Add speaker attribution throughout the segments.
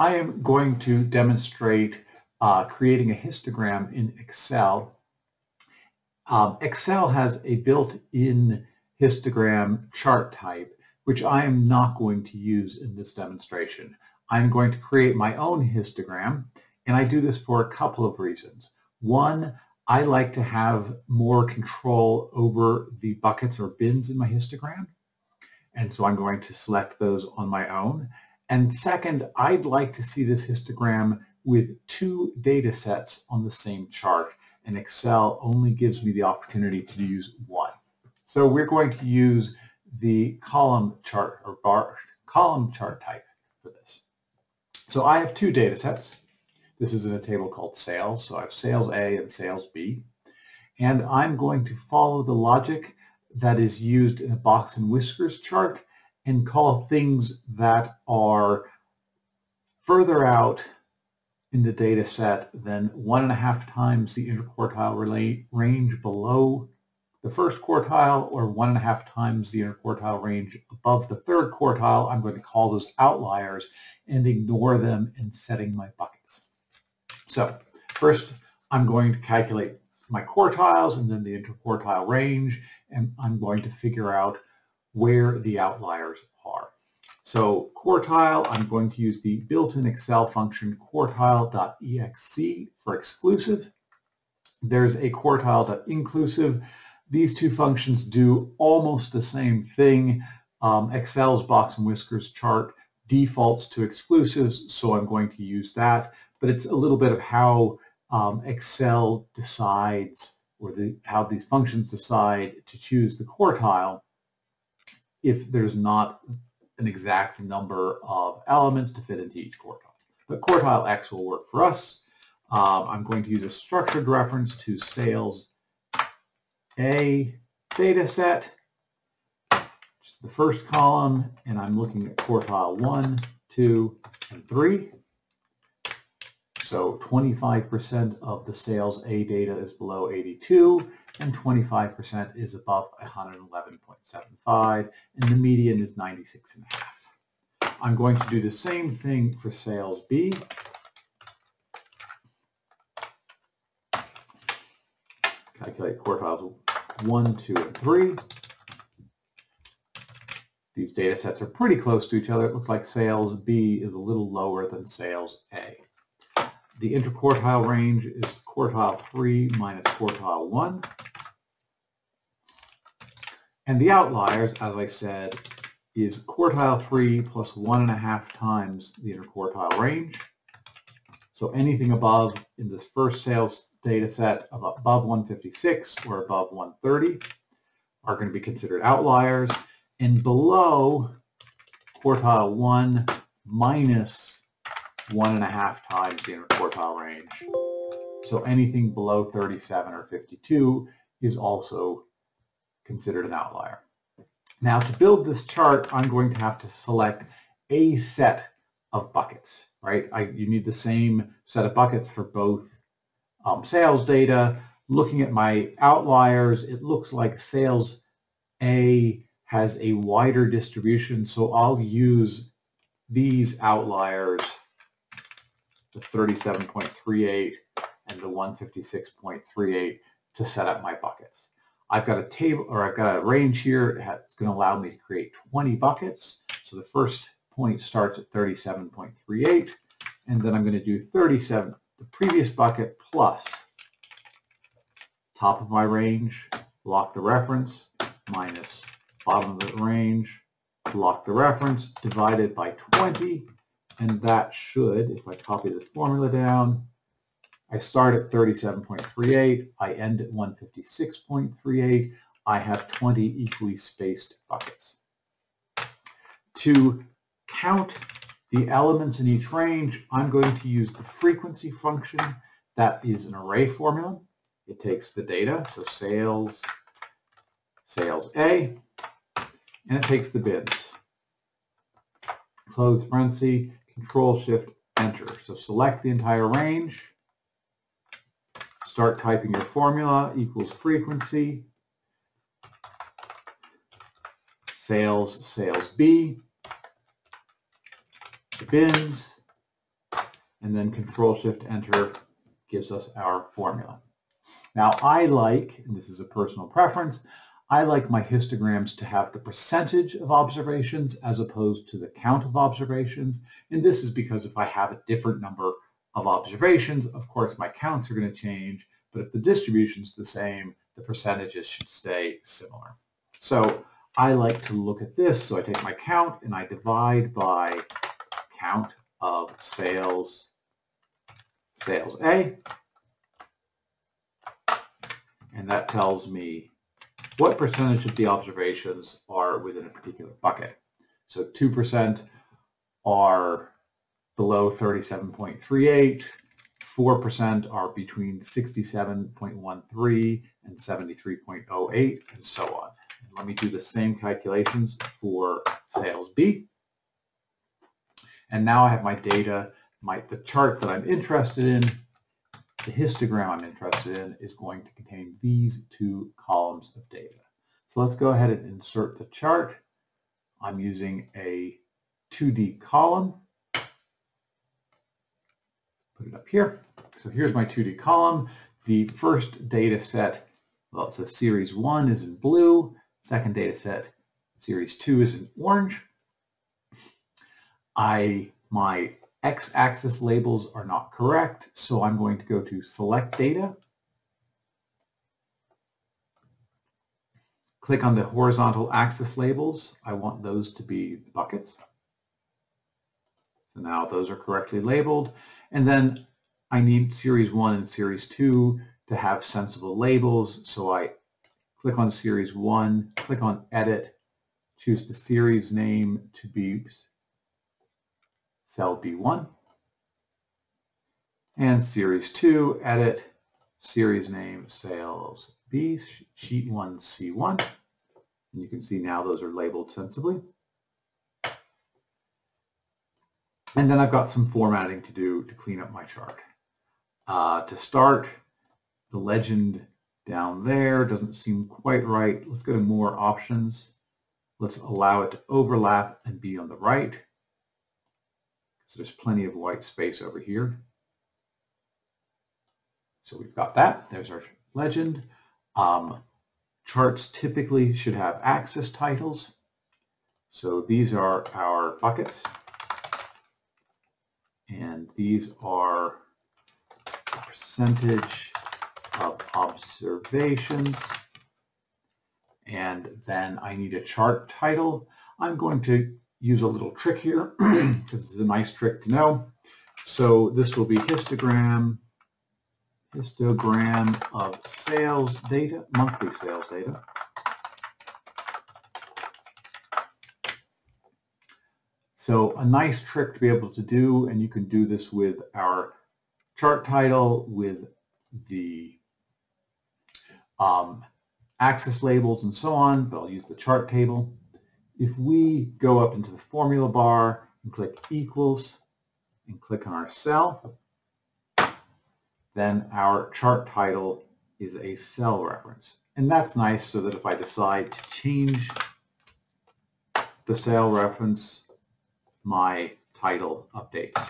Speaker 1: I am going to demonstrate uh, creating a histogram in Excel. Um, Excel has a built-in histogram chart type, which I am not going to use in this demonstration. I'm going to create my own histogram, and I do this for a couple of reasons. One, I like to have more control over the buckets or bins in my histogram, and so I'm going to select those on my own. And second, I'd like to see this histogram with two data sets on the same chart, and Excel only gives me the opportunity to use one. So we're going to use the column chart or bar column chart type for this. So I have two data sets. This is in a table called sales. So I have sales A and sales B. And I'm going to follow the logic that is used in a box and whiskers chart and call things that are further out in the data set than one and a half times the interquartile range below the first quartile or one and a half times the interquartile range above the third quartile. I'm going to call those outliers and ignore them in setting my buckets. So first I'm going to calculate my quartiles and then the interquartile range and I'm going to figure out where the outliers are. So quartile, I'm going to use the built-in Excel function quartile.exc for exclusive. There's a quartile.inclusive. These two functions do almost the same thing. Um, Excel's box and whiskers chart defaults to exclusives, so I'm going to use that. But it's a little bit of how um, Excel decides or the, how these functions decide to choose the quartile if there's not an exact number of elements to fit into each quartile. But quartile X will work for us. Um, I'm going to use a structured reference to sales A data set, which is the first column, and I'm looking at quartile 1, 2, and 3. So 25% of the sales A data is below 82 and 25% is above 111.75 and the median is 96.5. I'm going to do the same thing for sales B. Calculate quartiles 1, 2, and 3. These data sets are pretty close to each other. It looks like sales B is a little lower than sales A. The interquartile range is quartile 3 minus quartile 1. And the outliers, as I said, is quartile 3 plus 1.5 times the interquartile range. So anything above in this first sales data set of above 156 or above 130 are going to be considered outliers. And below quartile 1 minus one and a half times the interquartile range. So anything below 37 or 52 is also considered an outlier. Now to build this chart, I'm going to have to select a set of buckets, right? I, you need the same set of buckets for both um, sales data. Looking at my outliers, it looks like sales A has a wider distribution, so I'll use these outliers the 37.38 and the 156.38 to set up my buckets. I've got a table or I've got a range here. It's going to allow me to create 20 buckets. So the first point starts at 37.38 and then I'm going to do 37, the previous bucket plus top of my range, lock the reference, minus bottom of the range, lock the reference, divided by 20, and that should, if I copy the formula down, I start at 37.38, I end at 156.38, I have 20 equally spaced buckets. To count the elements in each range, I'm going to use the frequency function. That is an array formula. It takes the data, so sales, sales A, and it takes the bins. Close parenthesis, Control Shift Enter. So select the entire range, start typing your formula equals frequency, sales, sales B, bins, and then Control Shift Enter gives us our formula. Now I like, and this is a personal preference, I like my histograms to have the percentage of observations as opposed to the count of observations. And this is because if I have a different number of observations, of course my counts are going to change, but if the distribution is the same, the percentages should stay similar. So I like to look at this, so I take my count and I divide by count of sales, sales A, and that tells me what percentage of the observations are within a particular bucket. So 2% are below 37.38, 4% are between 67.13 and 73.08, and so on. And let me do the same calculations for sales B. And now I have my data, my, the chart that I'm interested in, the histogram I'm interested in is going to contain these two columns of data. So let's go ahead and insert the chart. I'm using a 2D column. Put it up here. So here's my 2D column. The first data set, well, it says series 1 is in blue. Second data set, series 2 is in orange. I My x-axis labels are not correct, so I'm going to go to Select Data. Click on the horizontal axis labels. I want those to be buckets. So now those are correctly labeled. And then I need Series 1 and Series 2 to have sensible labels. So I click on Series 1, click on Edit, choose the series name to be cell B1. And series 2, edit, series name, sales B, sheet 1, C1. And you can see now those are labeled sensibly. And then I've got some formatting to do to clean up my chart. Uh, to start, the legend down there doesn't seem quite right. Let's go to more options. Let's allow it to overlap and be on the right. So there's plenty of white space over here. So we've got that. There's our legend. Um, charts typically should have axis titles. So these are our buckets. And these are percentage of observations. And then I need a chart title. I'm going to use a little trick here because it's a nice trick to know. So this will be histogram, histogram of sales data, monthly sales data. So a nice trick to be able to do, and you can do this with our chart title, with the um, axis labels and so on, but I'll use the chart table if we go up into the formula bar and click equals and click on our cell, then our chart title is a cell reference. And that's nice so that if I decide to change the cell reference, my title updates.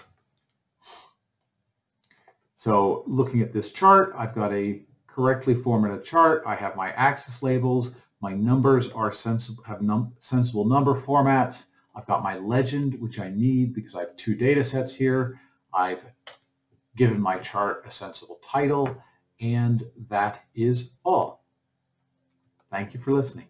Speaker 1: So looking at this chart, I've got a correctly formatted chart. I have my axis labels. My numbers are sensible, have num sensible number formats. I've got my legend, which I need because I have two data sets here. I've given my chart a sensible title, and that is all. Thank you for listening.